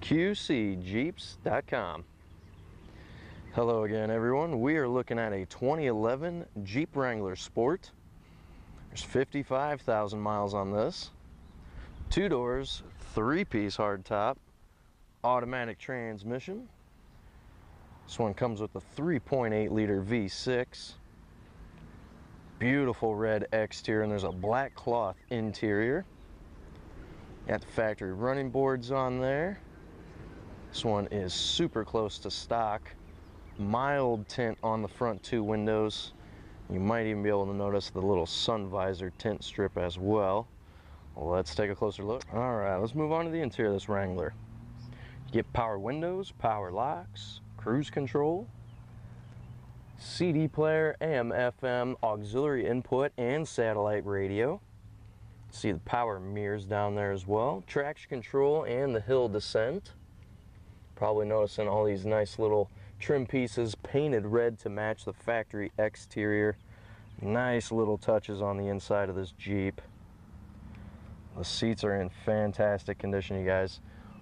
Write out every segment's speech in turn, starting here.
QCJeeps.com. Hello again, everyone. We are looking at a 2011 Jeep Wrangler Sport. There's 55,000 miles on this. Two doors, three piece hardtop, automatic transmission. This one comes with a 3.8 liter V6. Beautiful red exterior, and there's a black cloth interior. Got the factory running boards on there. This one is super close to stock. Mild tint on the front two windows. You might even be able to notice the little sun visor tint strip as well. let's take a closer look. All right, let's move on to the interior of this Wrangler. You get power windows, power locks, cruise control, CD player, AM, FM, auxiliary input, and satellite radio. See the power mirrors down there as well. Traction control and the hill descent. Probably noticing all these nice little trim pieces painted red to match the factory exterior. Nice little touches on the inside of this Jeep. The seats are in fantastic condition, you guys.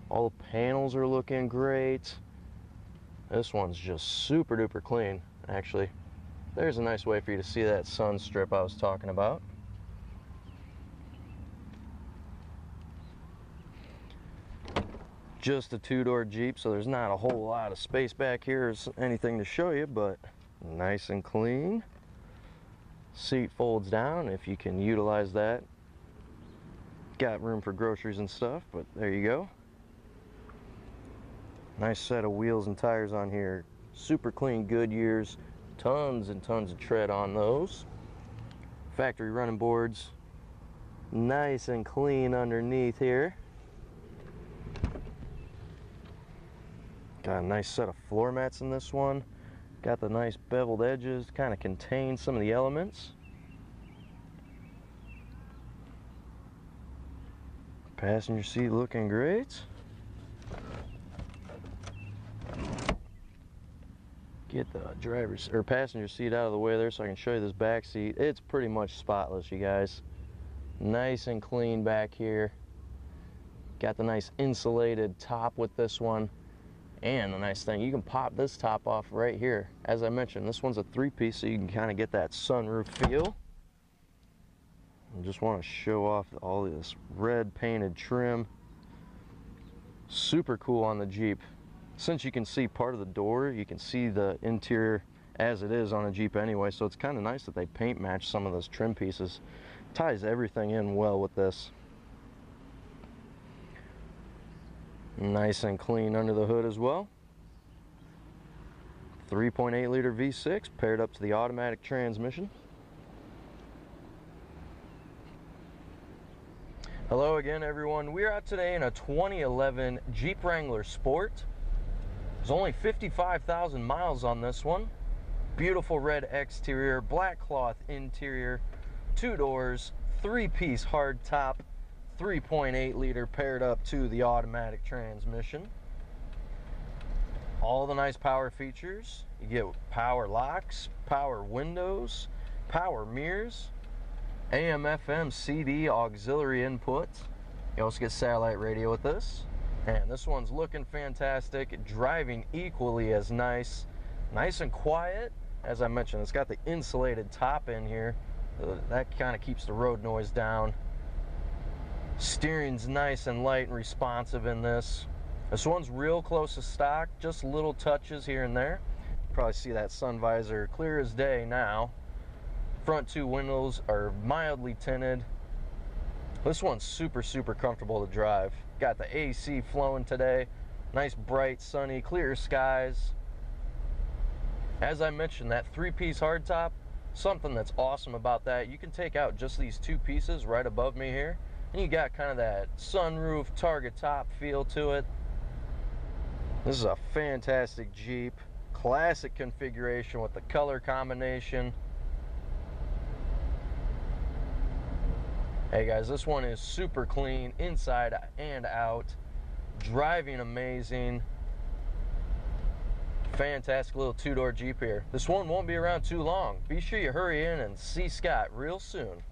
All the panels are looking great. This one's just super duper clean, actually. There's a nice way for you to see that sun strip I was talking about. Just a two-door Jeep, so there's not a whole lot of space back here or anything to show you, but nice and clean. Seat folds down if you can utilize that. Got room for groceries and stuff, but there you go. Nice set of wheels and tires on here. Super clean Goodyears. Tons and tons of tread on those. Factory running boards. Nice and clean underneath here. Got a nice set of floor mats in this one. Got the nice beveled edges, kind of contain some of the elements. Passenger seat looking great. get the driver's or passenger seat out of the way there so I can show you this back seat. It's pretty much spotless, you guys. Nice and clean back here. Got the nice insulated top with this one. And the nice thing, you can pop this top off right here. As I mentioned, this one's a three-piece, so you can kind of get that sunroof feel. I just want to show off all this red painted trim. Super cool on the Jeep since you can see part of the door, you can see the interior as it is on a Jeep anyway, so it's kind of nice that they paint match some of those trim pieces. Ties everything in well with this. Nice and clean under the hood as well. 3.8 liter V6 paired up to the automatic transmission. Hello again everyone. We're out today in a 2011 Jeep Wrangler Sport. There's only 55,000 miles on this one. Beautiful red exterior, black cloth interior, two doors, three-piece hard top, 3.8 liter paired up to the automatic transmission. All the nice power features. You get power locks, power windows, power mirrors, AM, FM, CD, auxiliary input. You also get satellite radio with this. And this one's looking fantastic, driving equally as nice. Nice and quiet. As I mentioned, it's got the insulated top in here. Uh, that kind of keeps the road noise down. Steering's nice and light and responsive in this. This one's real close to stock, just little touches here and there. Probably see that sun visor clear as day now. Front two windows are mildly tinted. This one's super, super comfortable to drive. Got the AC flowing today. Nice, bright, sunny, clear skies. As I mentioned, that three-piece hardtop, something that's awesome about that, you can take out just these two pieces right above me here, and you got kind of that sunroof target top feel to it. This is a fantastic Jeep. Classic configuration with the color combination. Hey guys, this one is super clean inside and out. Driving amazing. Fantastic little two-door Jeep here. This one won't be around too long. Be sure you hurry in and see Scott real soon.